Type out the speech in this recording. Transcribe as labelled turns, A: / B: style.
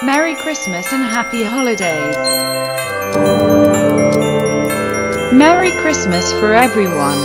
A: Merry Christmas and Happy Holidays. Merry Christmas for everyone.